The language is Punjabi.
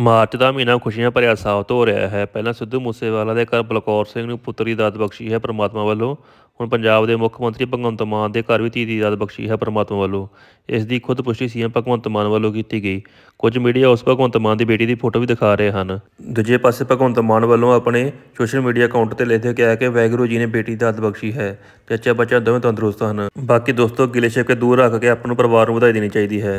ਮਾਰਚ ਦਾ ਮਹੀਨਾ ਖੁਸ਼ੀਆਂ ਭਰਿਆ ਸਾਬਤ ਹੋ ਰਿਹਾ ਹੈ। ਪਹਿਲਾਂ ਸਿੱਧੂ ਮੂਸੇਵਾਲਾ ਦੇ ਘਰ ਬਲਕੌਰ ਸਿੰਘ ਨੂੰ ਪੁੱਤਰੀ ਦਾਤ ਬਖਸ਼ੀ ਹੈ ਪ੍ਰਮਾਤਮਾ ਵੱਲੋਂ। ਹੁਣ ਪੰਜਾਬ ਦੇ ਮੁੱਖ ਮੰਤਰੀ ਭਗਵੰਤ ਮਾਨ ਦੇ ਘਰ ਵੀ ਧੀ ਦੀ ਦਾਤ ਬਖਸ਼ੀ ਹੈ ਪ੍ਰਮਾਤਮਾ ਵੱਲੋਂ। ਇਸ ਦੀ ਖੁਦ ਪੁਸ਼ਟੀ ਸੀਐਮ ਭਗਵੰਤ ਮਾਨ ਵੱਲੋਂ ਕੀਤੀ ਗਈ। ਕੁਝ ਮੀਡੀਆ ਉਸ ਭਗਵੰਤ ਮਾਨ ਦੀ ਬੇਟੀ ਦੀ ਫੋਟੋ ਵੀ ਦਿਖਾ ਰਹੇ ਹਨ। ਦੂਜੇ ਪਾਸੇ ਭਗਵੰਤ ਮਾਨ ਵੱਲੋਂ ਆਪਣੇ ਸੋਸ਼ਲ ਮੀਡੀਆ ਅਕਾਊਂਟ ਤੇ ਲਿਖਦੇ ਕਿਹਾ ਕਿ ਵੈਗਰੂ ਜੀ ਨੇ ਬੇਟੀ ਦੀ ਦਾਤ ਬਖਸ਼ੀ ਹੈ। ਚਾਚਾ ਬੱਚਾ ਦੋਵੇਂ ਤੰਦਰੁਸਤ ਹਨ। ਬਾਕੀ ਦੋਸਤੋ ਗਿਲੇ ਸ਼ਿਕਵੇ ਦੂਰ ਰੱਖ ਕੇ ਆਪਾਂ ਨੂੰ ਪਰਿਵਾਰ ਨੂੰ ਵਧਾਈ ਦੇਣੀ ਚਾਹੀਦੀ ਹੈ।